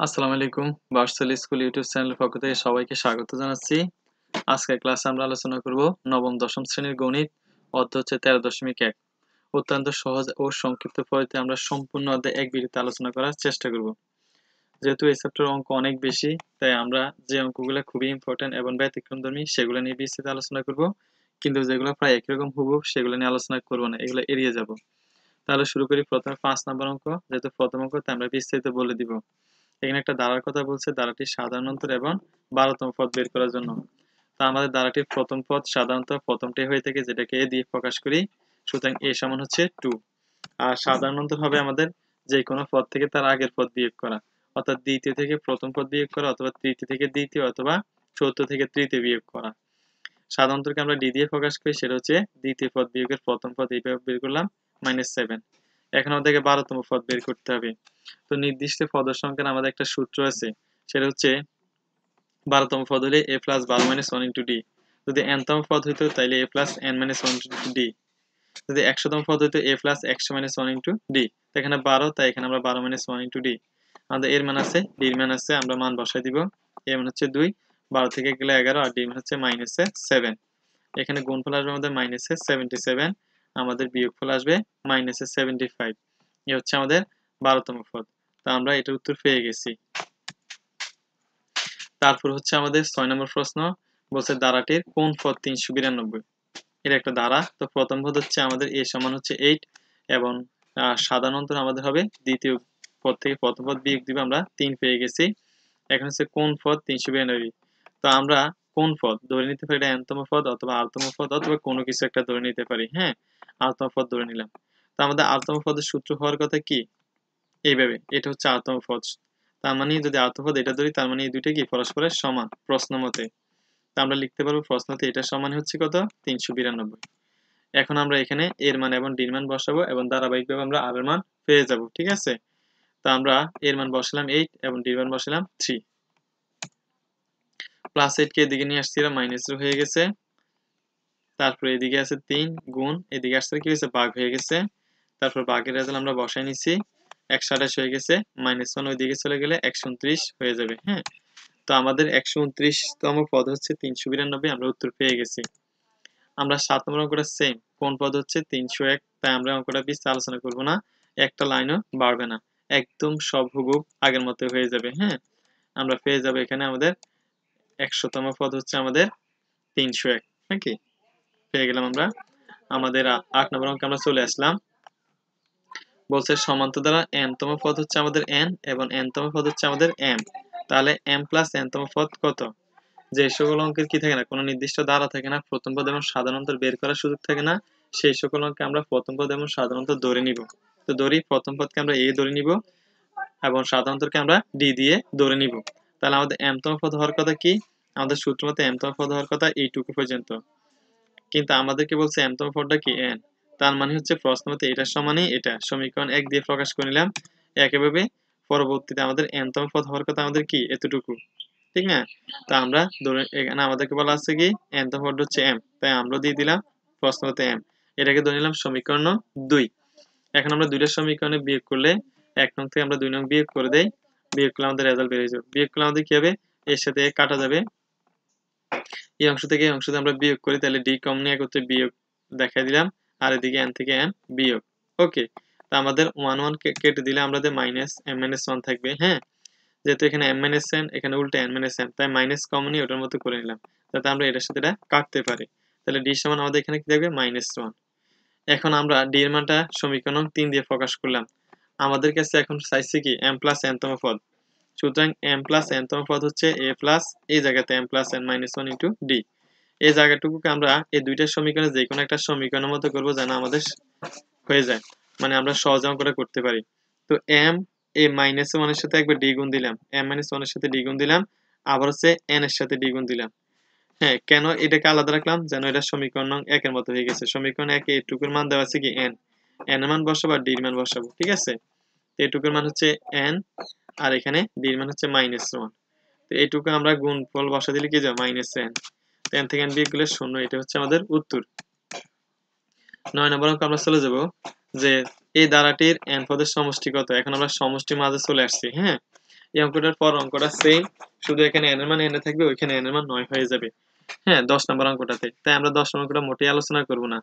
আসসালামু আলাইকুম ভার্সেল school YouTube চ্যানেলের পক্ষ থেকে সবাইকে স্বাগত জানাচ্ছি। আজকের ক্লাসে আমরা আলোচনা করব নবম, দশম শ্রেণির গণিত অধ্যায় হচ্ছে তেরো দশমিক এক। অত্যন্ত সহজ ও সংক্ষিপ্ত পদ্ধতিতে আমরা সম্পূর্ণ অধ্যায় এক ভিডিওতে আলোচনা করার চেষ্টা করব। যেহেতু এই চ্যাপ্টার অঙ্ক অনেক বেশি, তাই আমরা যে অঙ্কগুলো খুবই ইম্পর্টেন্ট এবং ব্যতিক্রমধর্মী সেগুলো নিয়ে বিস্তৃত আলোচনা করব, কিন্তু যেগুলো প্রায় একই রকম হুবহু সেগুলো নিয়ে আলোচনা করব না, এগুলো এড়িয়ে যাব। তাহলে শুরু করি প্রথমে পাঁচ নম্বর অঙ্ক, যেহেতু প্রথম অঙ্ক, তাই আমরা বিস্তারিত বলে দিব। এখানে একটা দ্বারার কথা বলছে দ্বারাটি সাধারণ অন্তর এবং বারোতম পদ বের করার জন্য। তা আমাদের দ্বারাটির প্রথম পদ সাধারণত প্রথমটি হয়ে থাকে যেটাকে এ দিয়ে প্রকাশ করি, সুতরাং এ সমান হচ্ছে টু। আর সাধারণ অন্তর হবে আমাদের যে কোনো পদ থেকে তার আগের পদ বিয়োগ করা। অর্থাৎ দ্বিতীয় থেকে প্রথম পদ বিয়োগ করা অথবা তৃতীয় থেকে দ্বিতীয় অথবা চতুর্থ থেকে তৃতীয় বিয়োগ করা। সাধারণতকে আমরা ডি দিয়ে প্রকাশ করি, সেটা হচ্ছে দ্বিতীয় পদ বিয়োগের প্রথম পদ এইভাবে বের করলাম, মাইনাস সেভেন। এখন আমাদেরকে বারোতম পদ বের করতে হবে। তো নির্দিষ্ট পদের সংখ্যার আমাদের একটা সূত্র আছে, সেটা হচ্ছে বারোতম পদ হলে এ প্লাস বারো মাইনাস ওয়ান ইন্টু ডি যদি এনতম পদ হইতো তাহলে A plus N minus one into D যদি একশোতম পদ হইতো এ প্লাস একশো মাইনাস ওয়ান ইন্টু ডি এখানে বারো, তাই এখানে আমরা বারো মাইনাস ওয়ান ইন্টু ডি আমাদের এর মান আছে ডির মান আছে, আমরা মান বসাই দিব। এর মান হচ্ছে দুই, বারো থেকে গেলে এগারো, আর ডি মান হচ্ছে মাইনাসে সেভেন এখানে গুণফল আসবে আমাদের মাইনাসে সেভেন্টি সেভেন আমাদের বিয়োগফল আসবে মাইনাসে সেভেন্টি ফাইভ এ হচ্ছে আমাদের বারোতম পদ। তা আমরা এটার উত্তর পেয়ে গেছি। তারপর হচ্ছে আমাদের ছয় নম্বর প্রশ্ন বলছে দ্বারাটির কোন পদ তিনশো বিরানব্বই? এর একটা দ্বারা। তো প্রথম পদ হচ্ছে আমাদের এ সমান হচ্ছে এইট এবং সাধারণত আমাদের হবে দ্বিতীয় পদ থেকে প্রথম পদ বিয়োগ দিবে আমরা তিন পেয়ে গেছি। এখন হচ্ছে কোন পদ তিনশো বিরানব্বই? তো আমরা কোন পদ? ধরে নিতে পারি এটা এনতম পদ অথবা আরতম পদ অথবা কোনো কিছু একটা ধরে নিতে পারি হ্যাঁ? আরতম পদ ধরে নিলাম। তো আমাদের আরতম পদের সূত্র হওয়ার কথা কি? এইভাবে, এটা হচ্ছে আরতম পদ। তার মানে যদি আরতম পদ এটা ধরি, তার মানে এই দুইটা কি? পরস্পরের সমান, প্রশ্ন মতে। তা আমরা লিখতে পারব প্রশ্নতে এটা সমান হচ্ছে কত? তিনশো বিরানব্বই। এখন আমরা এখানে এর মান এবং ডির মান বসাবো এবং ধারাবাহিকভাবে আমরা আর এর মান পেয়ে যাব, ঠিক আছে? তো আমরা এর মান বসালাম এইট এবং ডির মান বসালাম থ্রি প্লাস এইট কে এদিকে নিয়ে আসছি মাইনাস হয়ে গেছে। তারপরে এদিকে আছে তিন গুণ, এদিকে আসছে কি হয়েছে? বাঘ হয়ে গেছে। তারপর বাঘের রেজাল্ট আমরা বসাই নিচ্ছি একশো আঠাশ হয়ে গেছে মাইনাস ওয়ান ওই দিকে চলে গেলে একশো উনত্রিশ হয়ে যাবে হ্যাঁ? তো আমাদের একশো উনত্রিশতম পদ হচ্ছে তিনশো বিরানব্বই, আমরা উত্তর পেয়ে গেছি। আমরা সাত নম্বর অঙ্কটা সেম কোন পদ হচ্ছে? তিনশো এক, তাই আমরা অঙ্কটা বিস্তার আলোচনা করব না। একটা লাইনও বাড়বে না। একদম সব হুবুব আগের মতো হয়ে যাবে হ্যাঁ? আমরা পেয়ে যাব এখানে আমাদের একশোতম পদ হচ্ছে আমাদের তিনশো এক, নাকি? পেয়ে গেলাম আমরা। আমাদের আট নম্বর অঙ্কে আমরা চলে আসলাম। বলছে সমান্তর দ্বারা এন তম পদ হচ্ছে আমাদের এন এবং এন তম পদ হচ্ছে আমাদের এম তাহলে এম প্লাস এন তম পদ কত? যে সকল অঙ্কের কি থাকে না? কোনো নির্দিষ্ট দ্বারা থাকে না। প্রথম পদ এবং সাধারণত বের করার সুযোগ থাকে না। সেই সকল অঙ্কে আমরা প্রথম পদ এবং সাধারণত ধরে নিব। তো ধরি প্রথম পদকে আমরা এ ধরে নিব এবং সাধারণতকে আমরা ডি দিয়ে ধরে নিব। তাহলে আমাদের এমতম পদ হওয়ার কথা কি? আমাদের সূত্র মতে এম তম পদ হওয়ার কথা এইটুকু পর্যন্ত। কিন্তু আমাদেরকে বলছে এমতম পদটা কি? এন তার মানে হচ্ছে প্রশ্ন মতে এটার সমানই এটা। সমীকরণ এক দিয়ে প্রকাশ করে নিলাম। একইভাবে পরবর্তীতে আমাদের এনতম পদ হওয়ার কথা আমাদের কি? এতটুকু। ঠিক না? তা আমরা ধরে এখানে আমাদেরকে বলা আছে কি? এনতম পদ হচ্ছে এম তাই আমরা দিয়ে দিলাম প্রশ্ন মতে এম এটাকে ধরে নিলাম সমীকরণ দুই। এখন আমরা দুইটা সমীকরণে বিয়োগ করলে এক নং থেকে আমরা দুই নং বিয়োগ করে দেই। বিয়োগ করলে আমাদের রেজাল্ট বেরিয়ে যাবে বিয়োগ করলে আমাদের কি হবে? এর সাথে কাটা যাবে। এই অংশ থেকে এই আমরা বিয়োগ করি, তাহলে ডি কম নিয়ে করতে বিয়োগ দিলাম। আর এদিকে এন থেকে এন বিয়োগ। ওকে তা আমাদের ওয়ান ওয়ান কেটে দিলে আমাদের মাইনাস এম মাইনাস ওয়ান থাকবে হ্যাঁ? যেহেতু এখানে এম মাইনাস এন এখানে উল্টে এন মাইনাস এন তাই মাইনাস কমনই ওটার মতো করে নিলাম। যাতে আমরা এটার সাথে এটা কাটতে পারি। তাহলে ডি সমান আমাদের এখানে কি থাকবে? মাইনাস ওয়ান এখন আমরা ডি এর মানটা সমীকরণ তিন দিয়ে প্রকাশ করলাম। আমাদের কাছে এখন চাইছে কি? এম প্লাস এনতম পদ। সুতরাং এম প্লাস এনতম পদ হচ্ছে এ প্লাস এই জায়গাতে M plus N minus one into D এই জায়গাটুকুকে আমরা এই দুইটা সমীকরণে যে কোনো একটা সমীকরণের মতো করব যেন আমাদের হয়ে যায়। মানে আমরা সহজ করে করতে পারি। তো এম এ মাইনাস ওয়ানের সাথে একবার ডি গুণ দিলাম। এম মাইনাস ওয়ানের সাথে ডি গুণ দিলাম। আবার হচ্ছে এন এর সাথে ডি গুণ দিলাম। হ্যাঁ কেন এটাকে আলাদা রাখলাম? যেন এটা সমীকরণ একের মতো হয়ে গেছে। সমীকরণ একে এটুকুর মান দেওয়া আছে কি? এন এন মান বসাবো আর ডির মান বসাবো, ঠিক আছে? তো এটুকুর মান হচ্ছে এন আর এখানে ডির মান হচ্ছে মাইনাস ওয়ান তো এইটুকু আমরা গুণ ফল বসা দিলে কি যাবে? মাইনাস এন টেন থেকে এন বিয়োগ করলে শূন্য, এটা হচ্ছে আমাদের উত্তর। নয় নম্বর অঙ্ক আমরা চলে যাব যে এই দ্বারাটির এন পদের সমষ্টি কত? এখন আমরা সমষ্টি মাঝে চলে আসছি হ্যাঁ? এই অঙ্কটার পর অঙ্কটা সেম শুধু এখানে এন এর মান এনে থাকবে, ওইখানে এন এর মান নয় হয়ে যাবে। হ্যাঁ দশ নম্বর অঙ্কটাতে। তাই আমরা দশ নম্বর অঙ্কটা মোটেই আলোচনা করব না।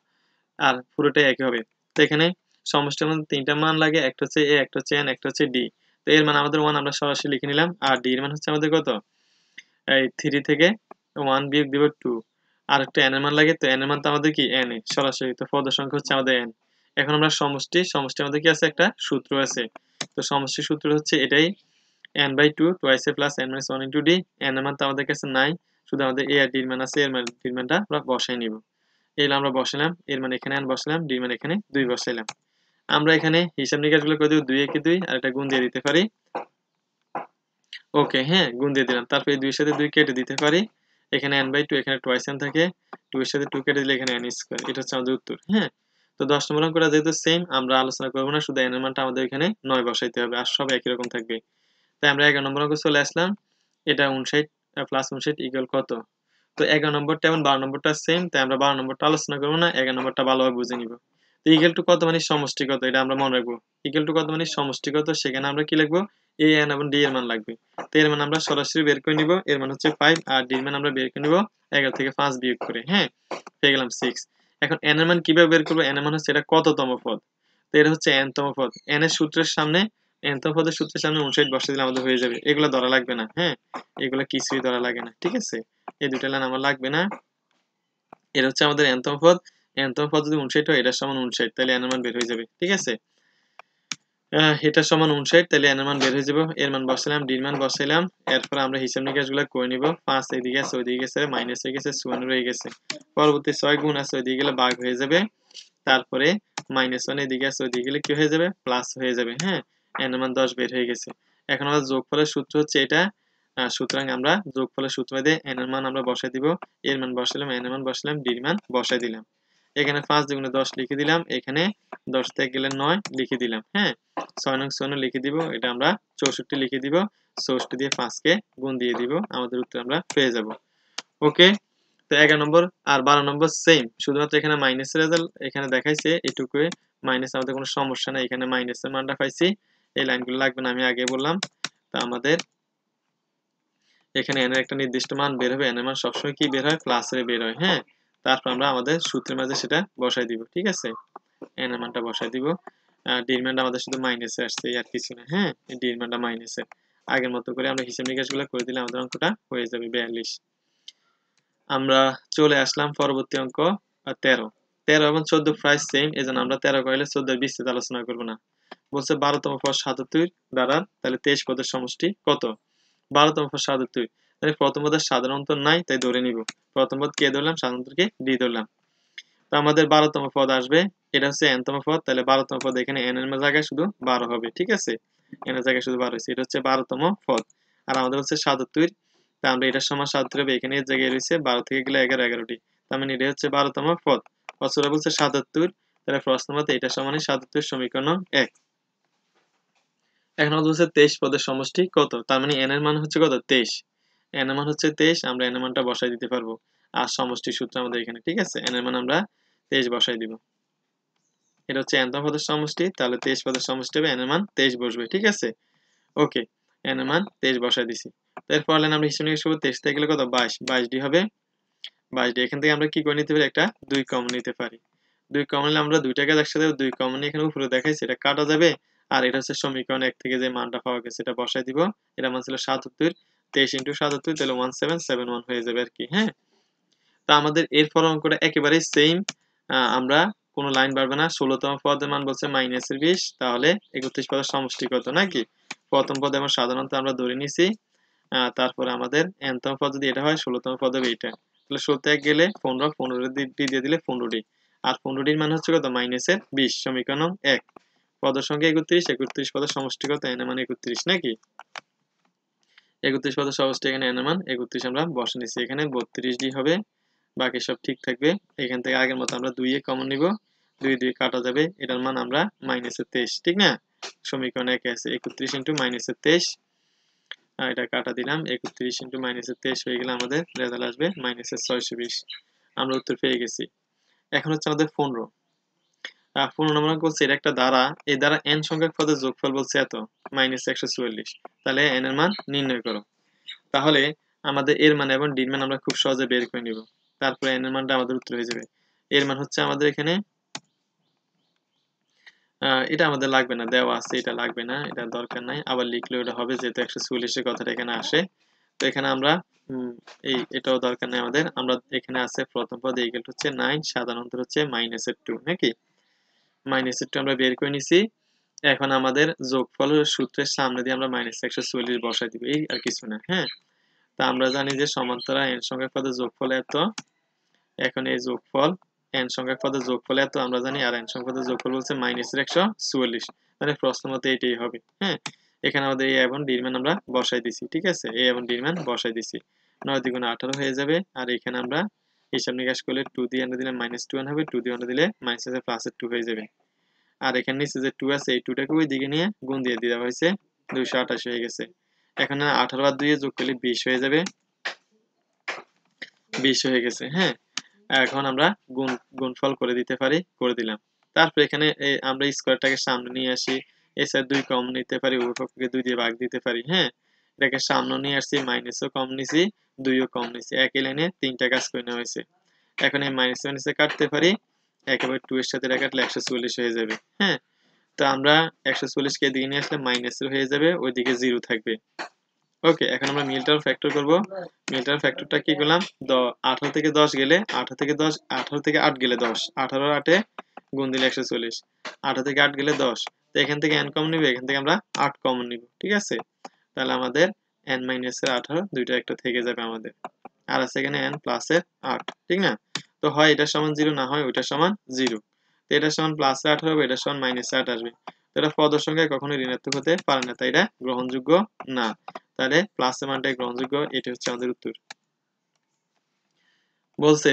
আর পুরোটাই একই হবে। তো এখানে সমষ্টির মধ্যে তিনটা মান লাগে, একটা হচ্ছে এ একটা হচ্ছে এন একটা হচ্ছে ডি তো এর মান আমাদের ওয়ান আমরা সরাসরি লিখে নিলাম, আর ডি এর মান হচ্ছে আমাদের কত? এই থ্রি থেকে ওয়ান বিয়োগ দিব টু আর একটা এন এর মান লাগে, তো এন এর মান তো আমাদের কি? এন এ, সরাসরি। তো পদ সংখ্যা হচ্ছে আমাদের এন এখন আমরা সমষ্টি সমষ্টি আমাদের কি আছে? একটা সূত্র আছে। তো সমষ্টি সূত্র হচ্ছে এটাই N by two twice A plus N minus one into D N এর মান তো আমাদের কাছে নাই, শুধু আমাদের এ আর ডির মান আছে, এর মান ডির মানটা আমরা বসাই নিব। এই আমরা বসালাম এর মানে এখানে এন বসালাম ডির মানে এখানে দুই বসাইলাম। আমরা এখানে হিসাব নিকাশগুলো করে দেবো দুই একে দুই, আর একটা গুণ দিয়ে দিতে পারি। ওকে হ্যাঁ গুণ দিয়ে দিলাম। তারপরে দুইয়ের সাথে দুই কেটে দিতে পারি। এখানে এন বাই টু এখানে টোয়াইস এন থাকে। টু এর সাথে টু কেটে দিলে এখানে এন স্কোয়ার এটা হচ্ছে আমাদের উত্তর হ্যাঁ? তো দশ নম্বর অঙ্কটা যেহেতু সেম আমরা আলোচনা করব না, শুধু এন এর মানটা আমাদের এখানে নয় বসাইতে হবে, আর সব একই রকম থাকবে। তাই আমরা এগারো নম্বর অঙ্ক চলে আসলাম। এটা উনষাট প্লাস উনষাট ইকুয়াল কত? তো এগারো নম্বরটা এবং বারো নম্বরটা সেম তাই আমরা বারো নম্বরটা আলোচনা করব না, এগারো নম্বরটা ভালোভাবে বুঝে নিব। তো ইকুয়াল টু কত মানে সমষ্টিগত, এটা আমরা মনে রাখব। ইকুয়াল টু কত মানে সমষ্টিগত, সেখানে আমরা কি লিখব? এ এন এবং ডি এর মান লাগবে। তো এর মান আমরা সরাসরি বের করে নিব। এর মান হচ্ছে ফাইভ আর ডি এর মান আমরা বের করে নিব এগারো থেকে পাঁচ বিয়োগ করে হ্যাঁ? পেয়ে গেলাম সিক্স এখন এন এর মান কীভাবে বের করব? এন এর মান হচ্ছে এটা কততম পদ। তো এটা হচ্ছে এন তম পদ। এন এর সূত্রের সামনে এন তম পদের সূত্রের সামনে উনষাট বসে দিলে আমাদের হয়ে যাবে। এগুলো ধরা লাগবে না হ্যাঁ? এগুলো কিছুই ধরা লাগে না, ঠিক আছে? এই দুটা লাইন আমার লাগবে না। এটা হচ্ছে আমাদের এনতম পদ। এনতম পদ যদি উনষাট হয়, এটার সমান উনষাট, তাহলে এন এর মান বের হয়ে যাবে, ঠিক আছে? এটার সমান উনষাট, তাহলে এন এর মান বের হয়ে যাব। এর মান বসালাম ডির মান বসাইলাম। এরপর আমরা হিসাব নিকাশগুলো করে নিব। পাঁচ এদিকে আছে, ওইদিকে গেছে মাইনাস হয়ে গেছে সুয়ান রয়ে গেছে। পরবর্তী ছয় গুণ আছে, ওইদিকে গেলে বাঘ হয়ে যাবে। তারপরে মাইনাস ওয়ান এদিকে আছে, ওইদিকে গেলে কি হয়ে যাবে? প্লাস হয়ে যাবে হ্যাঁ? এন এর মান দশ বের হয়ে গেছে। এখন আমাদের যোগফলের সূত্র হচ্ছে এটা। সুতরাং আমরা যোগফলের সূত্র দিয়ে এন এর মান আমরা বসাই দিব। এর মান বসালাম এন এর মান বসালাম ডির মান বসাই দিলাম। এখানে পাঁচ দুগুণে দশ লিখে দিলাম, এখানে দশ থেকে গেলে নয় লিখে দিলাম হ্যাঁ? ছয় নং ছয় লিখে দিব, এটা আমরা চৌষট্টি লিখে দিব, চৌষট্টি দিয়ে পাঁচকে গুণ দিয়ে দিব, আমাদের উত্তর আমরা পেয়ে যাব। ওকে তো এগারো নম্বর আর বারো নম্বর সেম শুধুমাত্র এখানে মাইনাসের রেজাল্ট এখানে দেখাইছে, এটুকু মাইনাস আমাদের কোনো সমস্যা নেই, এখানে মাইনাসের মানটা পাইছি। এই লাইনগুলো লাগবে না, আমি আগে বললাম। তা আমাদের এখানে এনের একটা নির্দিষ্ট মান বের হবে এনের মান সবসময় কি বের হয়? প্লাসের বের হয় হ্যাঁ? তারপর আমরা আমাদের সূত্রের মাঝে সেটা বসাই দিব, ঠিক আছে? এনের মানটা বসাই দিব। ডির মানটা আমাদের শুধু মাইনাসে আসছে আর কিছু না হ্যাঁ ডির মানটা মাইনাসে আগের মতো করে আমরা হিসাব নিকাশগুলো করে দিলে আমাদের অঙ্কটা হয়ে যাবে বিয়াল্লিশ। আমরা চলে আসলাম পরবর্তী অঙ্ক তেরো। তেরো এবং চোদ্দ প্রায় সেম এই জন্য আমরা তেরো কইলে চোদ্দ বিস্তৃত আলোচনা করব না। বলছে বারোতম পদ সাতাত্তর দ্বারা তাহলে তেইশ পদের সমষ্টি কত? বারোতম পদ সাতাত্তর তাহলে প্রথম পদের সাধারণত নাই, তাই ধরে নিব। প্রথম পদ কে ধরলাম? সাধারণতকে ডি ধরলাম। তো আমাদের বারোতম পদ আসবে। এটা হচ্ছে এনতম পদ, তাহলে বারোতম পদ এখানে এন এর জায়গায় শুধু বারো হবে, ঠিক আছে? এন এর জায়গায় শুধু বারো হয়েছে, এটা হচ্ছে বারোতম পদ। আর আমাদের হচ্ছে সাতাত্তর তা আমরা এটার সময় সাতাত্তর হবে, এখানে এর জায়গায় রয়েছে বারো থেকে গেলে এগারো, এগারোটি। তার মানে এটা হচ্ছে বারোতম পদ। অচরা বলছে সাতাত্তর তাহলে প্রশ্ন মতে এটা সমানই সাতাত্তর সমীকরণ এক। এখন আমাদের হচ্ছে তেইশ পদের সমষ্টি কত? তার মানে এন এর মান হচ্ছে কত? তেইশ। এন এর মান হচ্ছে তেইশ, আমরা এন এর মানটা বসাই দিতে পারব। আর সমষ্টি সূত্র আমাদের এখানে, ঠিক আছে? এন এর মান আমরা তেইশ বসাই দিব। এটা হচ্ছে এনতম পদের সমষ্টি, তাহলে তেইশ পদের সমষ্টি হবে এন এর মান তেইশ বসবে, ঠিক আছে? ওকে এন এর মান তেইশ বসাই দিছি। এরপর আমরা হিসেবে নিকাশ করব, তেইশ থেকে গেলে কত? বাইশ। বাইশ ডি হবে, বাইশ ডি, এখান থেকে আমরা কি করে নিতে পারি? একটা দুই কমন নিতে পারি। দুই কমন নিলে আমরা দুইটাকে একসাথে দুই কমন নিয়ে এখানে উপরে দেখাইছি এটা কাটা যাবে। আর এটা হচ্ছে সমীকরণ এক থেকে যে মানটা পাওয়া গেছে, এটা বসাই দিব। এটা মান ছিল সাতাত্তর, তেইশ ইন্টু সাতাত্তর, তাহলে ওয়ান সেভেন সেভেন ওয়ান হয়ে যাবে আর কি হ্যাঁ? তো আমাদের এরপর অঙ্কটা একেবারে সেম আমরা কোনো লাইন বাড়বে না। ষোলোতম পদের মান বলছে মাইনাসের বিশ, তাহলে একত্রিশ পদের সমষ্টি কত নাকি প্রথম পদে আমরা সাধারণত আমরা ধরে নিছি তারপরে আমাদের এনতম পদ যদি এটা হয়, ষোলোতম পদ হবে তাহলে ষোলোতে এক গেলে পনেরো পনেরো দিয়ে দিলে পনেরোটি আর পনেরোটির মান হচ্ছে কত? মাইনাসের বিশ, সমীকরণ এক। পদের সঙ্গে একত্রিশ একত্রিশ পদের সমষ্টি কত? এনে মানে একত্রিশ, নাকি? একত্রিশ পদের সমষ্টি এখানে এনে মান একত্রিশ আমরা বসে নিচ্ছি এখানে বত্রিশ ডি হবে, বাকি সব ঠিক থাকবে। এখান থেকে আগের মতো আমরা দুইয়ে কমন নিব, দুই দুই কাটা যাবে। এটার মান আমরা মাইনাসের তেইশ, ঠিক না? সমীকরণ একে আছে, একত্রিশ ইন্টু মাইনাসের তেইশ। আর এটা কাটা দিলাম, একত্রিশ ইন্টু মাইনাসের তেইশ হয়ে গেলে আমাদের রেজাল্ট আসবে মাইনাসের ছয়শো বিশ। আমরা উত্তর পেয়ে গেছি। এখন হচ্ছে আমাদের পনেরো। নম্বর বলছে এটা একটা দ্বারা এই দ্বারা এন সংখ্যক পদের যোগফল বলছে এত মাইনাস একশো চুয়াল্লিশ। তাহলে এন এর মান নির্ণয় করো। তাহলে আমাদের এর মান এবং ডির মান আমরা খুব সহজে বের করে নিব। তারপরে এন এর মানটা আমাদের উত্তর হয়ে যাবে। এর মান হচ্ছে আমাদের এখানে এটা আমাদের লাগবে না, দেওয়া আছে, এটা লাগবে না এটা দরকার নাই। আবার লিখলেও এটা হবে, যেহেতু একশো চুয়াল্লিশের কথাটা এখানে আসে। তো এখানে আমরা এই, এটাও দরকার নেই আমাদের। আমরা এখানে আছে প্রথম পদ ইকুয়াল হচ্ছে নাইন সাধারণত হচ্ছে মাইনাসের টু নাকি? মাইনাসের টু আমরা বের করে নিছি। এখন আমাদের যোগফল সূত্রের সামনে দিয়ে আমরা মাইনাস একশো চুয়াল্লিশ বসাই দিব, এই আর কিছু না হ্যাঁ? তা আমরা জানি যে সমান্তরা এন সংখ্যক পদের যোগফল এত, এখন এই যোগফল এন সংখ্যক পদের যোগফল এত, আমরা জানি আর এন সংখ্যক পদের যোগফল বলছে মাইনাসের একশো চুয়াল্লিশ মানে প্রশ্ন মতো এটাই হবে হ্যাঁ? এখানে আমাদের এ এবং ডির মান আমরা বসাই দিছি, ঠিক আছে? এ এবং ডির মান বসাই দিছি, নয় দ্বিগুণ আঠারো হয়ে যাবে, আর এখানে আমরা হিসাব নিকাশ করলে টু দিয়ে আনে দিলে মাইনাস টু হবে টু দিয়ে আনে দিলে মাইনাস আছে প্লাসের টু হয়ে যাবে। আর এখানে নিচে যে টু আছে, এই টুটাকে ওই দিকে নিয়ে গুণ দিয়ে দেওয়া হয়েছে, দুইশো আঠাশ হয়ে গেছে। এখানে আঠারো আর দুইয়ে যোগ করলে বিশ হয়ে যাবে। বিশ হয়ে গেছে হ্যাঁ? এখন আমরা গুণ, গুণফল করে দিতে পারি, করে দিলাম। তারপর এখানে আমরা স্কোয়ারটাকে সামনে নিয়ে আসি। এছাড়া দুই কম নিতে পারি উভয়পক্ষকে দুই দিয়ে ভাগ দিতে পারি হ্যাঁ? এটাকে সামনে নিয়ে আসছি মাইনাসও কম নিছি দুইও কম নিছি। একই লাইনে তিনটা কাজ করে নেওয়া হয়েছে। এখন এই মাইনাস মাইনাসে কাটতে পারি, একেবারে টু এর সাথে কাটলে একশো চল্লিশ হয়ে যাবে হ্যাঁ? তো আমরা একশো চল্লিশকে এদিকে নিয়ে আসলে মাইনাসের হয়ে যাবে, ওইদিকে জিরো থাকবে। ওকে এখন আমরা মিলটার ফ্যাক্টর করব। মিলটার ফ্যাক্টরটা কি করলাম? আঠারো থেকে দশ গেলে আঠারো থেকে দশ, আঠারো থেকে আট গেলে দশ, আঠারো আটে গুণ দিলে একশো চল্লিশ। আঠারো থেকে আট গেলে দশ। তো এখান থেকে এন কমন নিব, এখান থেকে আমরা আট কমন নিব, ঠিক আছে? তাহলে আমাদের এন মাইনাসের আঠারো দুইটা একটা থেকে যাবে আমাদের। আর আছে এখানে এন প্লাসের আট, ঠিক না? তো হয় এটা সমান জিরো না হয় ওইটা সমান জিরো তো এটা সমান প্লাসে আঠারো হবে, এটা সমান মাইনাসে আট আসবে। এটা পদের সংখ্যায় কখনোই ঋণাত্মক হতে পারে না, তাই এটা গ্রহণযোগ্য না। তাহলে প্লাসের মানটাই গ্রহণযোগ্য এটা হচ্ছে আমাদের উত্তর। বলছে,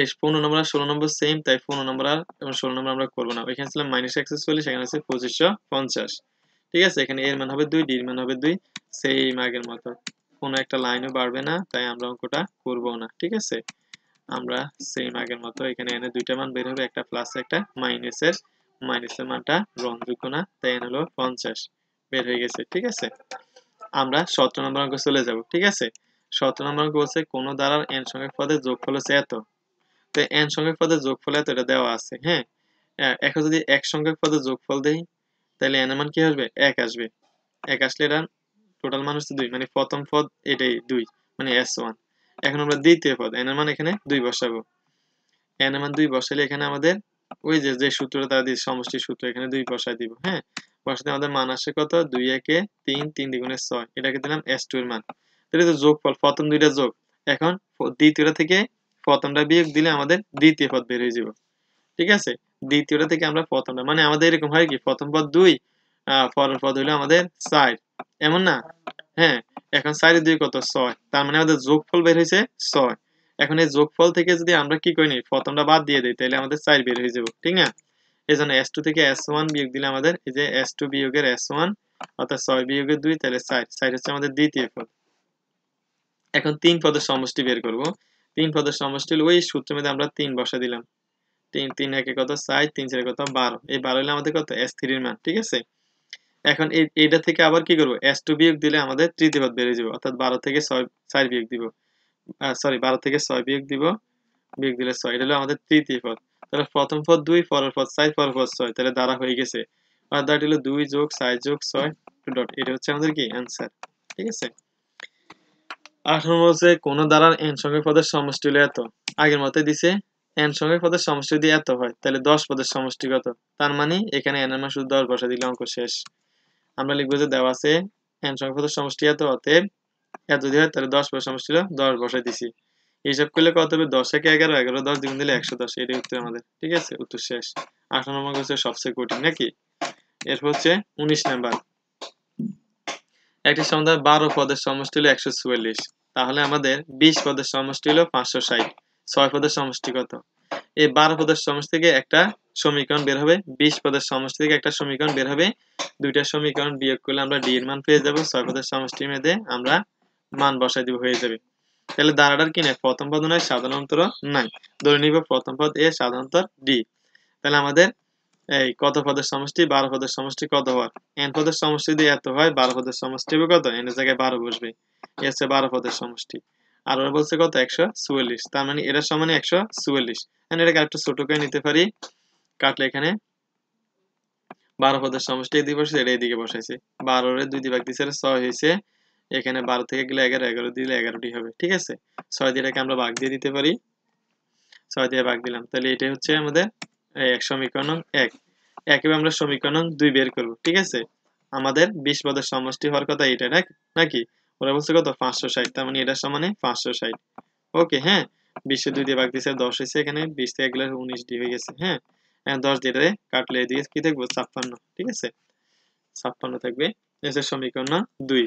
এই পনেরো নম্বর আর ষোলো নম্বর সেম তাই পনেরো নম্বর আর ষোলো নম্বর আমরা করব না। ওইখানে ছিলাম মাইনাস একশো চল্লিশ, এখানে আছে পঁচিশশো পঞ্চাশ। ঠিক আছে? এখানে এর মান হবে দুই, ডির মান হবে দুই সেম আগের মতো। কোনো একটা লাইনও বাড়বে না, তাই আমরা অঙ্কটা করব না, ঠিক আছে? আমরা সেম আগের মতো এখানে এনে দুইটা মান বের হবে, একটা প্লাস একটা মাইনাসের মাইনাসের মানটা গ্রহণযোগ্য না, তাই এন হলো পঞ্চাশ, বের হয়ে গেছে, ঠিক আছে? আমরা সতেরো নম্বর অঙ্ক চলে যাব, ঠিক আছে? সতেরো নম্বর অঙ্ক বলছে, কোনো দ্বারা এন সংখ্যক পদের যোগফল হচ্ছে এত? তো এন সংখ্যক পদের যোগফল এত, এটা দেওয়া আছে হ্যাঁ? এখন যদি এক সংখ্যক পদের যোগফল দেই তাহলে এন মান কি আসবে? এক আসবে। এক আসলে এটা টোটাল মান হচ্ছে দুই। মানে প্রথম পদ এটাই দুই মানে এস ওয়ান এখন আমরা দ্বিতীয় পদ এন মান এখানে দুই বসাবো। এন মান দুই বসালে এখানে আমাদের ওই যে যে সূত্রটা তারা দিয়ে সমষ্টি সূত্র, এখানে দুই বসাই দিব হ্যাঁ? বসাতে আমাদের মান আসে কত? দুই, একে তিন তিন দ্বিগুণে ছয়। এটাকে দিলাম এস টু এর মান। তাহলে তো যোগফল, প্রথম দুইটা যোগ। এখন দ্বিতীয়টা থেকে প্রথমটা বিয়োগ দিলে আমাদের দ্বিতীয় পদ বের হয়ে যাব। ঠিক আছে? দ্বিতীয়টা থেকে আমরা প্রথমটা মানে আমাদের এরকম হয় কি, প্রথম পদ দুই পরের পদ হইল আমাদের চার। এমন না? হ্যাঁ এখন চারি দুই কত? ছয়। তার মানে আমাদের যোগফল বের হয়েছে ছয়। এখন এই যোগফল থেকে যদি আমরা কি করি নি প্রথমটা বাদ দিয়ে দিই, তাহলে আমাদের চার বের হয়ে যাব, ঠিক না? এই জন্য এস টু থেকে এস ওয়ান বিয়োগ দিলে আমাদের এই যে এস টু বিয়োগের এস ওয়ান অর্থাৎ ছয় বিয়োগের দুই, তাহলে চার। চার হচ্ছে আমাদের দ্বিতীয় পদ। এখন তিন পদের সমষ্টি বের করব। তিন পদের সমষ্টি ওই সূত্র মধ্যে আমরা তিন বসা দিলাম। তিন তিন একে কত? চার, তিন চার কত? বারো। এই বারো হলে আমাদের কত? এস থ্রির মান, ঠিক আছে? এখন এইটা থেকে আবার কি করব? এস টু বিয়োগ দিলে আমাদের তৃতীয় পদ বেড়ে যাব। অর্থাৎ বারো থেকে ছয়, চার বিয়োগ দিব। সরি বারো থেকে ছয় বিয়োগ দিব। বিয়োগ দিলে ছয়, এটা হলো আমাদের তৃতীয় পদ। তাহলে প্রথম পদ দুই, পরের পদ চার, পরের পদ ছয়, তাহলে দ্বারা হয়ে গেছে। আর দ্যাট হলো দুই যোগ চার যোগ ছয় ডট এটা হচ্ছে আমাদের কি? অ্যান্সার ঠিক আছে? নম্বর হচ্ছে, কোনো দ্বারা এন সংখ্যক পদের সমষ্টি হলো এত? আগের মতে দিছে এন সংখ্যক পদের সমষ্টি যদি এত হয়, তাহলে দশ পদের সমষ্টি কত? তার মানে এখানে এন এর মান শুধু দশ বসা দিলে অঙ্ক শেষ। আমরা লিখব যে দেওয়া আছে এন সংখ্যক পদের সমষ্টি এত, অতএব এত যদি হয়, তাহলে দশ পদের সমষ্টি হলো দশ বসাই দিছি। হিসাব করলে কত হবে? দশ, একে এগারো এগারো, দশ দ্বিগুণ দিলে একশো দশ, এটাই উত্তর আমাদের, ঠিক আছে? উত্তর শেষ। আঠারো নম্বর হচ্ছে সবচেয়ে কঠিন, নাকি? এরপর হচ্ছে উনিশ নাম্বার। একটি সমাধান বারো পদের সমষ্টি হলো একশো চুয়াল্লিশ, তাহলে আমাদের বিশ পদের সমষ্টি হলো পাঁচশো ষাট। ছয় পদের সমষ্টি কত এই বারো পদের সমষ্টি থেকে একটা সমীকরণ বের হবে, বিশ পদের সমষ্টি থেকে একটা সমীকরণ বের হবে। দুইটা সমীকরণ বিয়োগ করলে আমরা ডি এর মান পেয়ে যাব, ছয় পদের সমষ্টির মধ্যে আমরা মান বসাই দিব হয়ে যাবে। তাহলে দাঁড়াটার কি নাই? প্রথম পদ নয় সাধারণত নাই। ধরে নিব প্রথম পদ এ সাধারণত ডি। তাহলে আমাদের এই কত পদের সমষ্টি? বারো পদের সমষ্টি কত হওয়ার? এন পদের সমষ্টি যদি এত হয়, বারো পদের সমষ্টি হবে কত? এন এর জায়গায় বারো বসবে। এ হচ্ছে বারো পদের সমষ্টি। আর ওরা বলছে কত? একশো চুয়াল্লিশ। তার মানে এটার সমানে একশো চুয়াল্লিশ। এটাকে একটু ছোট করে নিতে পারি। কাটলে এখানে বারো পদের সমষ্টি এদিকে বসেছে এটা এদিকে বসাইছে। বারোর দুই ভাগ দিচ্ছে ছয় হয়েছে এখানে বারো থেকে গেলে এগারো এগারো দিলে এগারোটি হবে, ঠিক আছে? ছয় দিয়ে এটাকে আমরা ভাগ দিয়ে দিতে পারি। ছয় দিয়ে ভাগ দিলাম। তাহলে এটাই হচ্ছে আমাদের এক সমীকরণ এক। একেবারে আমরা সমীকরণ দুই বের করব, ঠিক আছে? আমাদের বিশ পদের সমষ্টি হওয়ার কথা এটা নাকি? ওরা বলছে কত? পাঁচশো ষাট। তার মানে এটার সমানে পাঁচশো ষাট। ওকে হ্যাঁ? বিশে দুই দিয়ে ভাগ দিয়েছে দশ হয়েছে। এখানে বিশ থেকে গেলে উনিশ ডি হয়ে গেছে হ্যাঁ? দশ দিয়ে কাটলে এদিকে কি থাকব? ছাপ্পান্ন, ঠিক আছে? ছাপ্পান্ন থাকবে। এসে সমীকরণ দুই।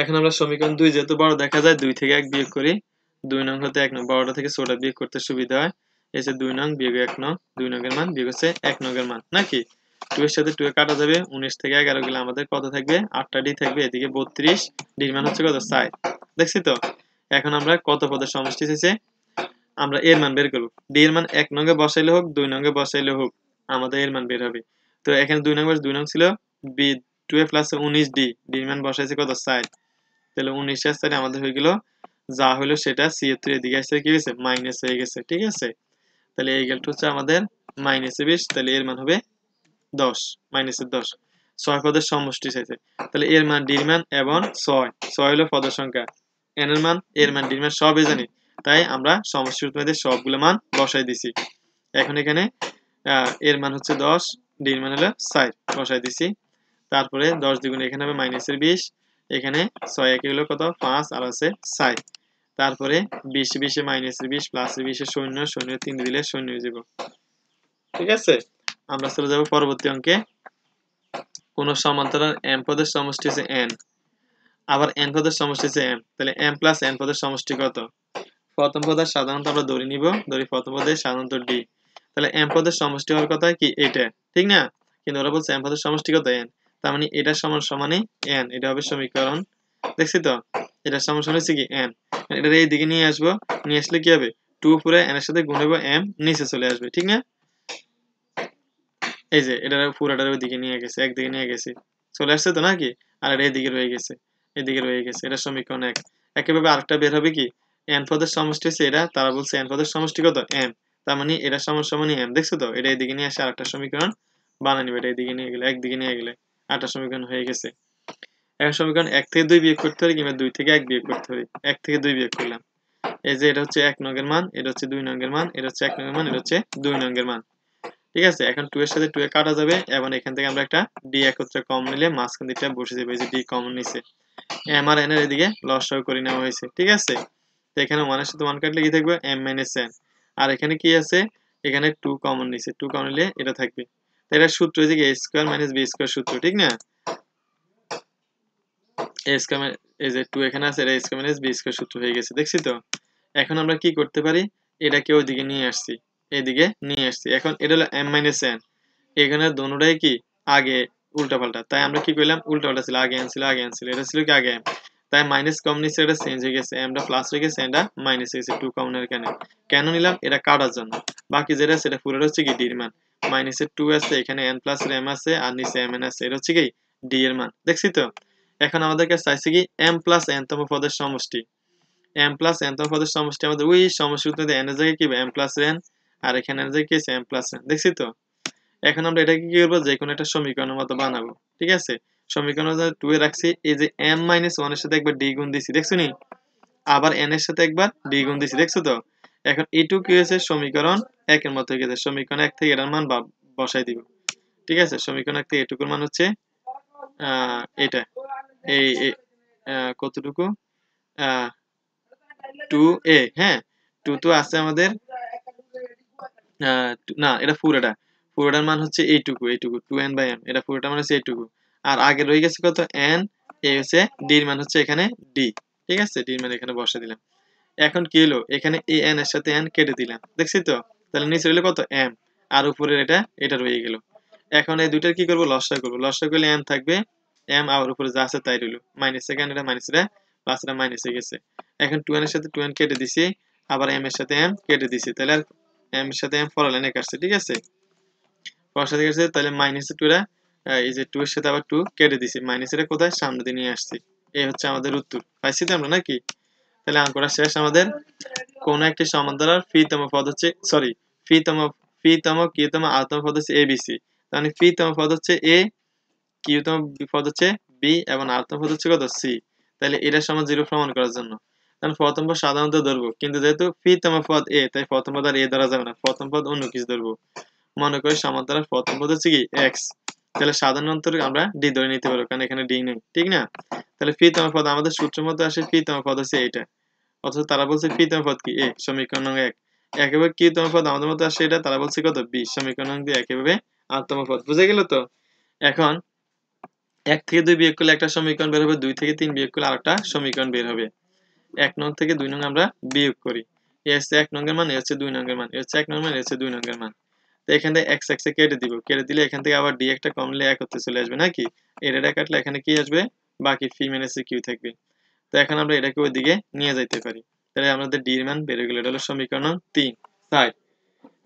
এখন আমরা সমীকরণ দুই যেহেতু বড় দেখা যায়, দুই থেকে এক বিয়োগ করি। দুই নং হতে এক নং বড়টা থেকে ছোটা বিয়োগ করতে সুবিধা হয়। এসে দুই নং বিয়োগ এক নং, দুই নংয়ের মান বিয়োগ হচ্ছে এক নংয়ের মান, নাকি? টু এর সাথে টু এ কাটা যাবে, উনিশ থেকে এগারো গেলে আমাদের কত থাকবে? আটটা ডি থাকবে, এদিকে বত্রিশ ডির মান হচ্ছে কত? সাই দেখছি তো? এখন আমরা কত পদের সমষ্টি চেয়েছে আমরা এর মান বের করব। ডি এর মান এক নঙ্গে বসাইলে হোক, দুই নঙ্গে বসাইলে হোক, আমাদের এর মান বের হবে। তো এখানে দুই নম্বর, দুই নং ছিল বি টু এ প্লাস উনিশ ডি। ডির মান বসাইছে কত? সাইড তাহলে উনিশের সাইডে আমাদের হয়ে গেল, যা হলো সেটা ছিয়াত্তর এদিকে আসছে কি হয়েছে? মাইনাস হয়ে গেছে, ঠিক আছে? তাহলে এই গেলটা হচ্ছে আমাদের মাইনাসে বিশ, তাহলে এর মান হবে দশ মাইনাসের দশ। ছয় পদের সমষ্টি চাইছে। তাহলে এর মান ডির মান এবং ছয়। ছয় হলো পদের সংখ্যা। এন এর মান এর মান, ডির মান সবই জানি। তাই আমরা সমষ্টির মধ্যে সবগুলো মান বসাই দিছি। এখন এখানে এর মান হচ্ছে দশ, ডির মান হলো ছয় বসাই দিছি। তারপরে দশ দ্বিগুণ এখানে হবে মাইনাসের বিশ। এখানে ছয় একে হলো কত? পাঁচ। আর আছে ছয় তারপরে বিশ, বিশে মাইনাসের বিশ প্লাসের বিশে শূন্য। শূন্য তিন দিলে শূন্য যাব। ঠিক আছে? আমরা চলে যাব পরবর্তী অঙ্কে। কোন সমান্তরাল এম পদের সমষ্টি হচ্ছে এন আবার এন পদের সমষ্টি হচ্ছে এম তাহলে এম প্লাস এন পদের সমষ্টি কত? প্রথম পদের সাধারণত আমরা দড়ি নিব। দড়ি প্রথম পদের সাধারণত ডি তাহলে এম পদের সমষ্টি হওয়ার কথা কি? এটা ঠিক না? কিন্তু ওরা বলছে এম পদের সমষ্টি কত? এন তার মানে এটার সমান সমানে এন এটা হবে সমীকরণ। দেখছি তো? এটার সমান সমান হচ্ছে কি? এন এটা এই দিকে নিয়ে আসব। নিয়ে আসলে কি হবে? টু উপরে এন এর সাথে গুণ হবে এম নিচে চলে আসবে। ঠিক না? এই যে, এটা পুরাটার ওই দিকে নিয়ে গেছে, একদিকে নিয়ে গেছে। চলে আসছে তো নাকি? আর এটা এদিকে রয়ে গেছে, এদিকে রয়ে গেছে, এটা সমীকরণ এক। একইভাবে আরেকটা বের হবে কি? এন পদের সমষ্টি হচ্ছে এটা, তারা বলছে এন পদের সমষ্টি কত? এম তার মানে এটা সমান সমান এম দেখছ তো? এটা এদিকে নিয়ে আসে আরেকটা সমীকরণ বানা নিবে, এটা এদিকে নিয়ে গেলে, একদিকে নিয়ে গেলে আটটা সমীকরণ হয়ে গেছে। এখন সমীকরণ এক থেকে দুই বিয়োগ করতে পারি কিংবা দুই থেকে এক বিয়োগ করতে পারি এক থেকে দুই বিয়োগ করলাম। এই যে এটা হচ্ছে এক নঙ্গের মান, এটা হচ্ছে দুই নঙ্গের মান, এটা হচ্ছে এক নঙ্গের মান, এটা হচ্ছে দুই নঙ্গের মান। ঠিক আছে? এখন টু এর সাথে টু এ কাটা যাবে। এবং এখান থেকে আমরা একটা ডি একত্রে কম নিলে মাঝখান দিকটা বসে যাবে যে ডি কমন নিছে। এম আর এন এর এদিকে লস করে নেওয়া হয়েছে, ঠিক আছে? তো এখানে ওয়ানের সাথে ওয়ান কাটলে কি থাকবে? এম মাইনাস এন আর এখানে কি আছে? এখানে টু কমন নিছে টু কমন নিলে এটা থাকবে। তো এটা সূত্র হচ্ছে কি A square minus B square সূত্র, ঠিক না? এ স্কোয়ার এই যে টু এখানে আছে, এটা স্কোয়ার মাইনাস বি স্কোয়ার সূত্র হয়ে গেছে, দেখছি তো? এখন আমরা কি করতে পারি? এটাকে ওইদিকে নিয়ে আসছি। এদিকে নিয়ে আসছি। এখন এটা হলো এম মাইনাস এন এখানে দোনোটাই কি? আগে উল্টা পাল্টা তাই আমরা কি করলাম? উল্টা পাল্টা ছিল। আগে এন ছিল, আগে এন ছিল। এটা ছিল কি আগে তাই মাইনাস কম নিচ্ছে এটা চেঞ্জ হয়ে গেছে। এমটা প্লাস হয়ে গেছে এটা মাইনাস হয়ে গেছে। টু কমনের কেন কেন নিলাম? এটা কাটার জন্য। বাকি যেটা সেটা পুরোটা হচ্ছে কি ডির মান। মাইনাসের টু আছে, এখানে এন প্লাস এম আছে, আর নিচে এম এন আছে। এটা হচ্ছে কি ডি এর মান। দেখছি তো? এখন আমাদের কাছে চাইছে কি? এম প্লাস এনতম পদের সমষ্টি। এম প্লাস এনতম পদের সমষ্টি আমাদের ওই সমষ্টি এন এর জায়গায় কি এম প্লাস এন আর এখানে যে কি এম প্লাস এন দেখছি তো? এখন আমরা এটাকে কি করব? যে কোনো একটা সমীকরণের মতো বানাবো, ঠিক আছে? সমীকরণ টু এ রাখছি, এই যে এম মাইনাস ওয়ানের সাথে একবার ডি গুণ দিছি, দেখছ নি? আবার এন এর সাথে একবার ডি গুণ দিছি, দেখছ তো? এখন এটু কি হয়েছে? সমীকরণ একের মতো হয়ে গেছে, সমীকরণ এক থেকে এটার মান বসাই দিব, ঠিক আছে? সমীকরণ এক থেকে এটুকুর মান হচ্ছে এটা, এই কতটুকু? টু এ হ্যাঁ? টু তো আছে আমাদের না, এটা পুরোটা। পুরোটার মান হচ্ছে এইটুকু এইটুকু টু এন বাই এম এটা পুরোটা মান হচ্ছে এইটুকু। আর আগে রয়ে গেছে কত? এন এ হচ্ছে ডির মান হচ্ছে এখানে ডি ঠিক আছে? ডির মান এখানে বসে দিলাম। এখন কি হলো? এখানে এ এন এর সাথে এন কেটে দিলাম। দেখছি তো? তাহলে নিচে রইল কত? এম আর উপরের এটা এটা রয়ে গেল। এখন এই দুইটার কি করব? লসটা করব। লসটা করলে এম থাকবে এম আর উপরে যা আছে তাই রইল। মাইনাস সেকেন্ড এটা? মাইনাস এটা। প্লাস এটা মাইনাসে গেছে। এখন টু এন এর সাথে টু এন কেটে দিছি। আবার এম এর সাথে এম কেটে দিছি। তাহলে আর এম এর সাথে এম ফরালেন এক আসছে, ঠিক আছে? ফরার সাথে গেছে, তাহলে মাইনাস টুরা এই যে টু এর সাথে আবার টু কেটে দিছি। মাইনাস এটা কোথায়? সামনে দিয়ে নিয়ে আসছি। এই হচ্ছে আমাদের উত্তর। পাইছি তো আমরা নাকি? তাহলে অঙ্কটা শেষ। আমাদের কোন একটি সমান্তরাল ফিতম পদ হচ্ছে সরি ফিতম ফিতম কিউতম আতম পদ হচ্ছে এ বিসি তাহলে ফিতম পদ হচ্ছে এ কিউতম পদ হচ্ছে বি এবং আতম পদ হচ্ছে কত? সি তাহলে এটা সমান জিরো প্রমাণ করার জন্য। কারণ প্রথম পদ সাধারণত ধরবো। কিন্তু যেহেতু ফিতম পদ এ তাই প্রথম পদ আর এ ধরা যাবে না। প্রথম পদ অন্য কিছু ধরবো। মনে করি সমান্তরাল প্রথম পদ হচ্ছে কি? এক্স তাহলে সাধারণত আমরা ডি ধরে নিতে পারব, কারণ এখানে ডি নেই, ঠিক না? তাহলে ফিতম পদ, আমাদের সূত্র মধ্যে আসে ফিতম পদ হচ্ছে এইটা। অথচ তারা বলছে ফিতম পদ কি? এ সমীকরণ এক। একেবারে কি তম পদ, আমাদের মধ্যে আসে এটা, তারা বলছে কত? বি সমীকরণ দিয়ে একেবারে আটতম পদ। বুঝে গেল তো? এখন এক থেকে দুই বিয়োগ করলে একটা সমীকরণ বের হবে, দুই থেকে তিন বিয়োগ করলে আরেকটা সমীকরণ বের হবে। এক নং থেকে দুই নং আমরা বিয়োগ করি। এ হচ্ছে এক নঙ্গের মান, এ হচ্ছে দুই নঙ্গের মান, এ হচ্ছে এক নঙ্গের মান, এ হচ্ছে দুই নঙ্গের মান। তো এখান থেকে এক্স এক্সে কেটে দিব। কেটে দিলে এখান থেকে আবার ডি একটা কমলে এক হতে চলে আসবে, নাকি? এটা কাটলে এখানে কি আসবে? বাকি ফি মাইনাসে কিউ থাকবে। তো এখন আমরা এটাকে ওইদিকে নিয়ে যাইতে পারি। তাহলে আমাদের ডি এর মান বেড়ে গেল, এটা হলো সমীকরণ তিন সাইড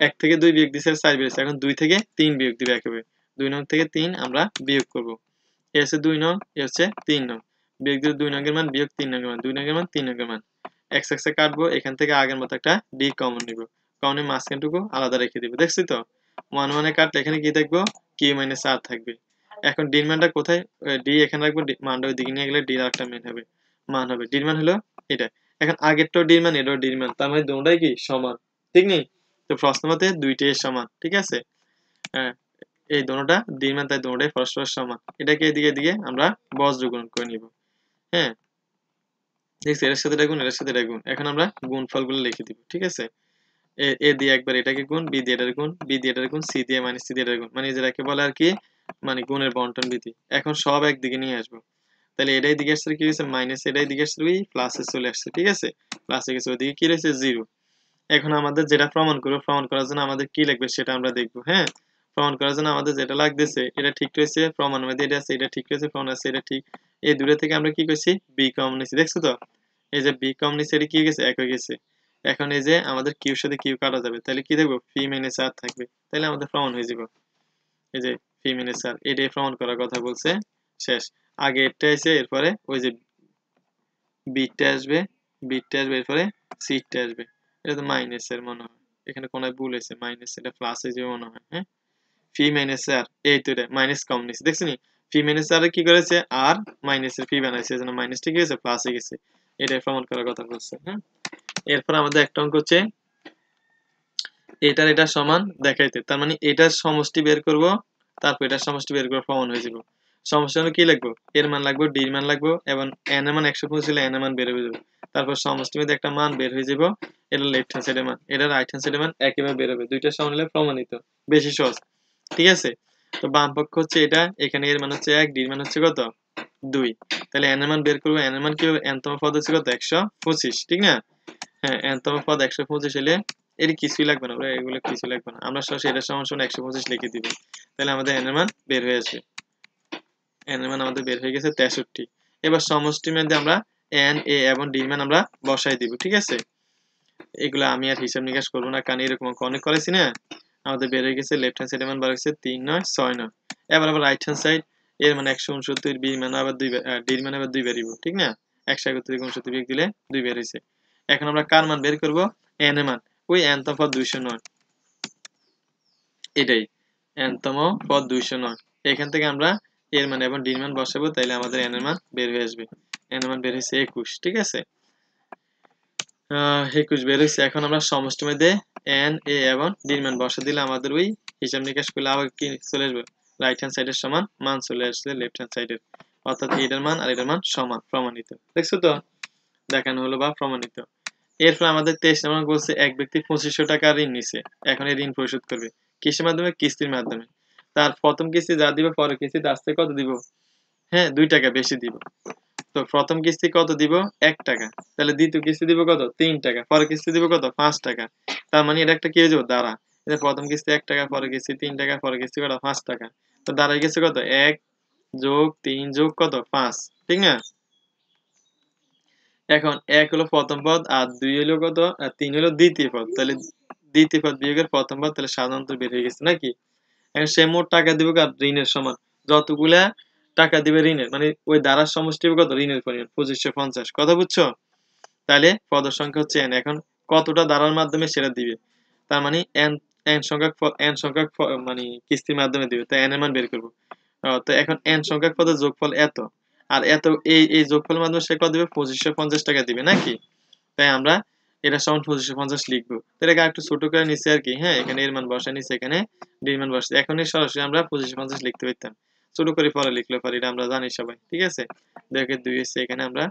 এক থেকে দুই বিয়োগ দিচ্ছে সাইড বেড়েছে। এখন দুই থেকে তিন বিয়োগ দিবে একেবারে। দুই নং থেকে তিন আমরা বিয়োগ করব। এ হচ্ছে দুই নং, এ হচ্ছে তিন নং। বিয়োগ দিলে দুই নঙ্গের মান, বিয়োগ তিন নঙ্গের মান, দুই নঙ্গের মান, তিন নঙ্গের মান। এক্স এক্সে কাটবো, এখান থেকে আগের মতো একটা ডি কমন নিব। কমনের মাঝখানটুকু আলাদা রেখে দিব, দেখছি তো? ওয়ান ওয়ানে কাটলে এখানে কি দেখব কিউ মাইনাস আর থাকবে। এখন ডির মানটা কোথায়? ডি এখানে রাখব মানটা ওই দিকে নিয়ে গেলে ডির আরেকটা মান হবে। মান হবে ডির মান হলো এটা। এখন আগেরটাও ডির মান, এটাও ডির মান, তার মানে দুটাই কি? সমান। ঠিক নেই? তো প্রশ্ন মতে দুইটাই সমান, ঠিক আছে? হ্যাঁ এই দোনোটা ডির মান, তাই দোনোটাই পরস্পর সমান। এটাকে এদিকে এদিকে আমরা বজ্র গুণ করে নিব। হ্যাঁ। দেখছি এটার সাথে এটা গুণ এটার সাথে এটা গুণ এখন আমরা গুণ ফলগুলো লিখে দিব, ঠিক আছে? এ দিয়ে একবার এটাকে গুণ, বি দিয়ে গুণ, বি দিয়ে গুণ, সি দিয়ে মাইনাস সি দিয়ে গুণ। মানে যেটাকে বলে আর কি মানে গুণের বন্টন বিধি। এখন সব একদিকে নিয়ে আসব। তাহলে এটাই দিকে আসছে, কি হয়েছে? মাইনাস এটাই দিকে আসছে ওই প্লাসে চলে আসছে, ঠিক আছে? প্লাসে গেছে ওইদিকে কি রয়েছে? জিরো। এখন আমাদের যেটা প্রমাণ করব, প্রমাণ করার জন্য আমাদের কি লাগবে সেটা আমরা দেখব হ্যাঁ? প্রমাণ করার জন্য আমাদের যেটা লাগতেছে, এটা ঠিক রয়েছে, প্রমাণ মধ্যে এটা আছে, এটা ঠিক রয়েছে, প্রমাণ আছে, এটা ঠিক। এই দূরে থেকে আমরা কি করছি? বি কম নিচ্ছি, দেখছ তো? এই যে বি কম নিচ্ছে, এটা কি গেছে? এক হয়ে গেছে। এখন এই যে আমাদের কিউর সাথে কিউ কাটা যাবে, তাহলে কি দেখব? ফি মাইনাস আর থাকবে। তাহলে আমাদের প্রমাণ হয়ে যাবে। এই যে ফি মাইনাস আর এটাই প্রমাণ করার কথা বলছে। শেষ। আগে এটা এসে এরপরে ওই যে বিটটা আসবে বিটটা আসবে, এরপরে সিটটা আসবে। এটা তো মাইনাস এর মনে হয়। এখানে কোনো ভুল হয়েছে মাইনাস এটা প্লাস হয়ে যাবে মনে হয় হ্যাঁ? ফি মাইনাস আর এই তো এটা মাইনাস কম নিচ্ছে দেখছি নি ফি মাইনাস আর কি করেছে? আর মাইনাস এর বানাইছে এজন্য মাইনাসটা কি হয়েছে? প্লাস হয়ে গেছে। এটাই প্রমাণ করার কথা বলছে হ্যাঁ? এরপর আমাদের একটা অঙ্ক হচ্ছে, এটার এটা সমান দেখাইতে। তার মানে এটার সমষ্টি বের করব, তারপর এটার সমষ্টি বের করে প্রমাণ হয়ে যাব। সমষ্টি হলো কি লাগবো? এর মান লাগবে ডির মান লাগবো, এবং এন এর মান একশো পঁচিশ এন এর মান বের হয়ে যাবে। তারপর সমষ্টি মধ্যে একটা মান বের হয়ে যাব, এটা লেফট হ্যান্ড সাইডের মান। এটা রাইট হ্যান্ড সাইডের মান একইভাবে বের হবে। দুইটা সমান হলে প্রমাণিত। বেশি সহজ। ঠিক আছে? তো বাম পক্ষ হচ্ছে এটা, এখানে এর মান হচ্ছে এক, ডির মান হচ্ছে কত? দুই। তাহলে এন এর মান বের করব এর মান কি হবে এনতম পদ হচ্ছে কত? একশো পঁচিশ, ঠিক না? হ্যাঁ এনতম পদ একশো পঁচিশ হলে এর কিছুই লাগবে না এগুলো কিছু লাগবে না। আমরা সরাসরি এটার সমান সমান একশো পঁচিশ লিখে দিব। তাহলে আমাদের এন এর মান বের হয়ে আসবে। এন এর মান আমাদের বের হয়ে গেছে তেষট্টি। এবার সমষ্টির মধ্যে আমরা এন এ এবং ডি মান আমরা বসাই দিব, ঠিক আছে? এগুলো আমি আর হিসাব নিকাশ করব না, কারণ এরকম অনেক করেছি না। আমাদের বের হয়ে গেছে লেফট হ্যান্ড সাইডের মান বার হয়েছে তিন নয়, ছয় নয়। এবার আবার রাইট হ্যান্ড সাইড এর মানে একশো উনসত্তর বি মানে আবার দুই ডির মানে আবার দুই বেরিব ঠিক না? একশো একত্রিশ উনসত্তর বিয়োগ দিলে দুই বের এখন আমরা কার মান বের করব? এন এর মান। ওই এন তম পদ দুইশো নয়। এটাই। এন তম পদ দুইশো নয়। এখান থেকে আমরা এর মান এবং ডির মান বসাবো, তাইলে আমাদের এন এর মান বের হয়ে আসবে। এন এর মান বের হয়েছে একুশ, ঠিক আছে? একুশ বের হয়েছে। এখন আমরা সমষ্টি মধ্যে এন, এ এবং ডির মান বসা দিলে আমাদের ওই হিসাব নিকাশ করলে আবার কি চলে আসবে? রাইট হ্যান্ড সাইডের সমান, মান চলে আসছে লেফট হ্যান্ড সাইডের অর্থাৎ এটার মান আর এটার মান সমান, প্রমাণিত। দেখছ তো? দেখানো হলো বা প্রমাণিত। এরপর আমাদের তেইশ নম্বর বলছে, এক ব্যক্তি পঁচিশশো টাকা ঋণ নিছে। এখন এই ঋণ পরিশোধ করবে। কিসের মাধ্যমে? কিস্তির মাধ্যমে। তার প্রথম কিস্তি যা দিব, পরের কিস্তি তার কত দিব? হ্যাঁ দুই টাকা বেশি দিব। তো প্রথম কিস্তি কত দিব? এক টাকা। তাহলে দ্বিতীয় কিস্তি দিব কত? তিন টাকা। পরের কিস্তি দিব কত? পাঁচ টাকা। তার মানে এটা একটা কি হয়ে যাব? এটা প্রথম কিস্তি এক টাকা, পরের কিস্তি তিন টাকা, পরের কিস্তি কত? পাঁচ টাকা। তো দাঁড়াই গেছে কত? এক যোগ তিন যোগ কত? পাঁচ। ঠিক না? এখন এক হলো প্রথম পদ, আর দুই হলো কত? আর তিন হলো দ্বিতীয় পদ। তাহলে দ্বিতীয় পদ বিয়োগের প্রথম পদ তাহলে সাধারণত বের হয়ে গেছে নাকি? এখন সে মোট টাকা দিবে আর ঋণের সমান। যতগুলা টাকা দিবে ঋণের মানে ওই দ্বারার সমষ্টি কত? ঋণের পরিমাণ, পঁচিশশো পঞ্চাশ। কথা বুঝছ? তাহলে পদ সংখ্যা হচ্ছে এন এখন কতটা দ্বারার মাধ্যমে সেটা দিবে? তার মানে এন এন সংখ্যক এন সংখ্যক মানে কিস্তির মাধ্যমে দিবে। তাই এন এর মান বের করব। তো এখন এন সংখ্যক পদের যোগফল এত। আর এত, এই এই যোগফলের মাধ্যমে সে কত দিবে? পঁচিশশো পঞ্চাশ টাকা দিবে, নাকি? তাই আমরা এটা সমান পঁচিশশো পঞ্চাশ লিখব। তো এটাকে একটু ছোট করে নিচ্ছে আর কি হ্যাঁ? এখানে এর মান বসা নিচ্ছে এখানে ডির মান বসে এখন সরাসরি আমরা পঁচিশশো পঞ্চাশ লিখতে পারতাম। ছোট করে, পরে লিখলে পারি এটা আমরা জানি সবাই, ঠিক আছে? দেখে দুই এসে এখানে আমরা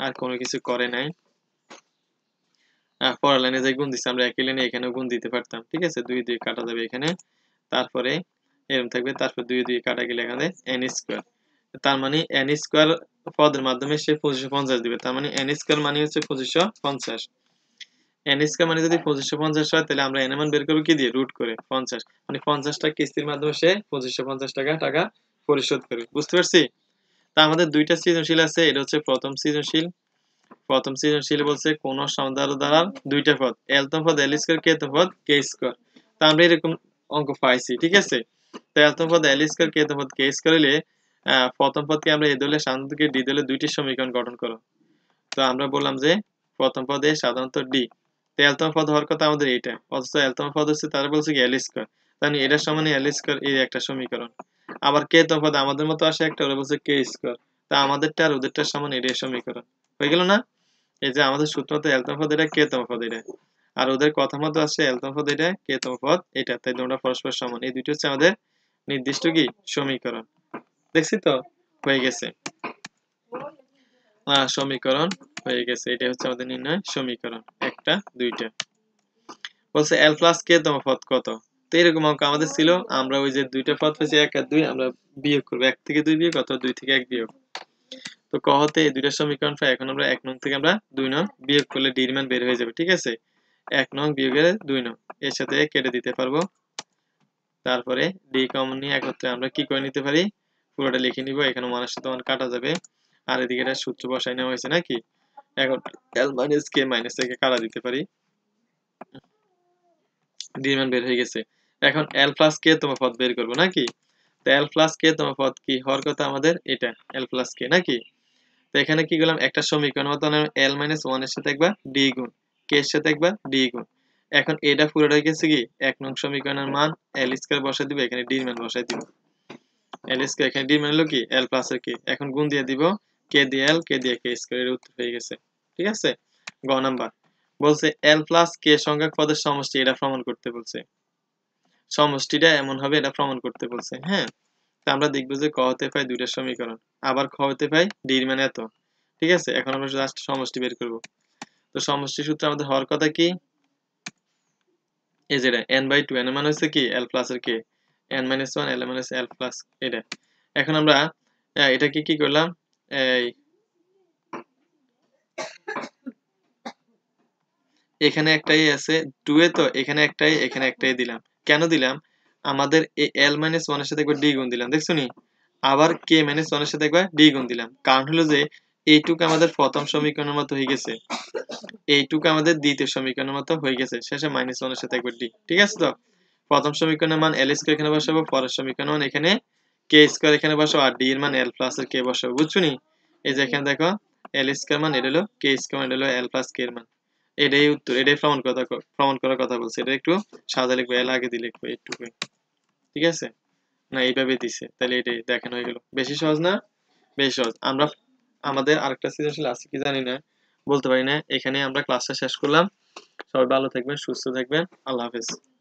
আর কোনো কিছু করে নাই। পরের লাইনে যে গুণ দিচ্ছে আমরা একই লাইনে এখানেও গুণ দিতে পারতাম, ঠিক আছে? দুই দুই কাটা যাবে এখানে। তারপরে এরকম থাকবে, তারপর দুই দুই কাটা গেলে এখানে এন স্কোয়ার তার মানে এন স্কোয়ার পদের মাধ্যমে সে পঁচিশশো পঞ্চাশ দিবে, তার মানে এন স্কোয়ার মানে হচ্ছে পঁচিশশো পঞ্চাশ। এন স্কোয়ার মানে যদি পঁচিশশো পঞ্চাশ হয়, তাহলে আমরা এন মান বের করব কি দিয়ে? রুট করে, পঞ্চাশ। মানে পঞ্চাশটা কিস্তির মাধ্যমে সে পঁচিশশো পঞ্চাশ টাকা টাকা পরিশোধ করবে বুঝতে পারছি? তা আমাদের দুইটা সৃজনশীল আছে, এটা হচ্ছে প্রথম সৃজনশীল। প্রথম সৃজনশীল বলছে কোন সমাধান দ্বারা দুইটা পদ এল তম পদ এল স্কোয়ার কে তম পদ কে স্কোয়ার তা আমরা এরকম অঙ্ক পাইছি, ঠিক আছে? তো এল তম পদ এল স্কোয়ার কে তম পদ কে স্কোয়ার হলে প্রথম পদকে আমরা এ দলে সাধারণত ডি দলে দুইটি সমীকরণ গঠন করো। তো আমরা বললাম যে প্রথম পদে সাধারণত ডি তো এলতম পদ হওয়ার কথা আমাদের এইটা, অথচ এলতম পদ হচ্ছে, তারা বলছে কি এল স্কোয়ার তাহলে এটার সমানে এল স্কোয়ার এই একটা সমীকরণ। আবার কে পদ আমাদের মতো আসে একটা, ওরা বলছে কে স্কোয়ার তা আমাদেরটা আর ওদেরটার সমান এটাই সমীকরণ। হয়ে গেল না? এই যে আমাদের সূত্র মতো এলতম পদ এটা, কে পদ এটা? আর ওদের কথা মতো আসে এলতম পদ এটা, কে পদ এটা? তাই তোমরা পরস্পর সমান। এই দুইটি হচ্ছে আমাদের নির্দিষ্ট কি? সমীকরণ। দেখছি তো? হয়ে গেছে। সমীকরণ হয়ে গেছে। এটা হচ্ছে আমাদের নির্ণয় সমীকরণ। একটা, দুইটা। বলছে এল প্লাস কে তম কত? তো এরকম অঙ্ক আমাদের ছিল। আমরা ওই যে দুইটা পদ পেয়েছি, এক আর দুই, আমরা বিয়োগ করব। এক থেকে দুই বিয়োগ অথবা দুই থেকে এক বিয়োগ। তো ক হতে এই দুইটা সমীকরণ পাই, এখন আমরা এক নং থেকে আমরা দুই নং বিয়োগ করলে ডির মান বের হয়ে যাবে, ঠিক আছে? এক নং বিয়োগের দুই নং, এর সাথে কেটে দিতে পারব। তারপরে ডি কমন নিয়ে একত্রে আমরা কি করে নিতে পারি? পুরোটা লিখে নিব, এখানে মানের সাথে মান কাটা যাবে। আর এদিকে এটা সূত্র বসাই নেওয়া হয়েছে নাকি? এখন এল মাইনাস কে মাইনাস থেকে কাটা দিতে পারি। ডি মান বের হয়ে গেছে। এখন এল প্লাস কে তোমার পদ বের করব নাকি? তো এল প্লাস কে তোমার পদ কি? হওয়ার কথা আমাদের এটা এল প্লাস কে নাকি? তো এখানে কি করলাম? একটা সমীকরণ মতো এল মাইনাস ওয়ানের সাথে একবার ডি গুণ কে এর সাথে একবার ডি গুণ। এখন এটা পুরোটা গেছে কি? এক নং সমীকরণের মান এল স্কোয়ার বসাই দিব, এখানে ডি মান বসাই দিব। এল স্কোয়ার এখানে ডি মান হলো কি? এল প্লাস এর কে এখন গুণ দিয়ে দিব কে দিয়ে এল কে দিয়ে কে স্কোয়ার এর উত্তর হয়ে গেছে। ঠিক আছে? গ নাম্বার। বলছে এল প্লাস কে সংখ্যক পদের সমষ্টি এটা প্রমাণ করতে বলছে। সমষ্টিটা এমন হবে এটা প্রমাণ করতে বলছে হ্যাঁ? তা আমরা দেখব যে ক হতে পাই দুইটা সমীকরণ, আবার খ হতে পাই ডির মানে এত, ঠিক আছে? এখন আমরা জাস্ট সমষ্টি বের করব। তো সমষ্টি সূত্র আমাদের হওয়ার কথা কি? এই যেটা এন বাই টু এন মানে হচ্ছে কি? এল প্লাস এর K N minus one L minus L plus এটা। এখন আমরা এটাকে কি করলাম? এই, এখানে একটাই আছে টু এ তো, এখানে একটাই এখানে একটাই দিলাম। কেন দিলাম? আমাদের এই এল মাইনাস ওয়ানের সাথে একবার ডি গুণ দিলাম। দেখছ নি? আবার কে মাইনাস ওয়ানের সাথে একবার ডি গুণ দিলাম। কারণ হলো যে, এইটুকু আমাদের প্রথম সমীকরণের মতো হয়ে গেছে। এইটুকু আমাদের দ্বিতীয় সমীকরণের মতো হয়ে গেছে। শেষে মাইনাস ওয়ানের সাথে একবার ডি ঠিক আছে তো? প্রথম সমীকরণের মান এল স্কোয়ার এখানে বসাবো, পরের সমীকরণ মান এখানে কে স্কোয়ার এখানে বসাবো, আর ডি এর মান এল প্লাস এর কে বসাবো। বুঝছ নি? এই যে এখানে দেখো এল স্কোয়ার মান, এটা হলো কে স্কোয়ার এটা হলো এল প্লাস কে এর মান। এটাই উত্তর, এটাই প্রমাণ কথা প্রমাণ করার কথা বলছে। এটা একটু সাজা লিখব এল আগে দিয়ে লিখব একটু ঠিক আছে? না, এইভাবে দিছে। তাহলে এটাই দেখেন হয়ে গেল। বেশি সহজ না? বেশি সহজ। আমরা, আমাদের আরেকটা সৃজনশীল আছে, কি জানি না, বলতে পারি না। এখানে আমরা ক্লাসটা শেষ করলাম। সবাই ভালো থাকবেন, সুস্থ থাকবেন। আল্লাহ হাফেজ।